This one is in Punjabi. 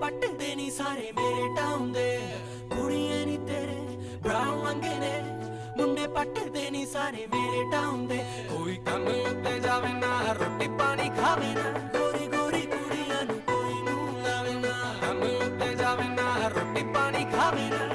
ਪੱਟਦੇ ਨਹੀਂ ਸਾਰੇ ਮੇਰੇ ਟਾਊਨ ਦੇ। ਕੁੜੀਆਂ ਨਹੀਂ ਤੇਰੇ ਬਰਾਉ ਮੰਗੇ ਨੇ। ਮੁੰਡੇ ਪੱਟਦੇ ਨਹੀਂ ਸਾਰੇ ਮੇਰੇ ਟਾਊਨ ਦੇ। ਕੋਈ ਕੰਮ ਉੱਤੇ ਜਾਵੇ ਨਾ, ਰੋਟੀ ਪਾਣੀ ਖਾਵੇ ਨਾ। ਗੋਰੀ ਗੋਰੀ ਕੁੜੀਆਂ ਨੂੰ ਕੋਈ ਨੂੰ ਲਾਵੇ ਨਾ। ਕੰਮ ਉੱਤੇ ਜਾਵੇ ਨਾ, ਰੋਟੀ ਪਾਣੀ ਖਾਵੇ ਨਾ।